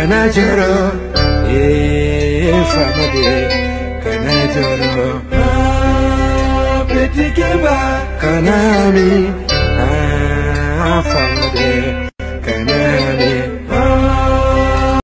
kanajoro eh famade kana jiro ah betike ba kana mi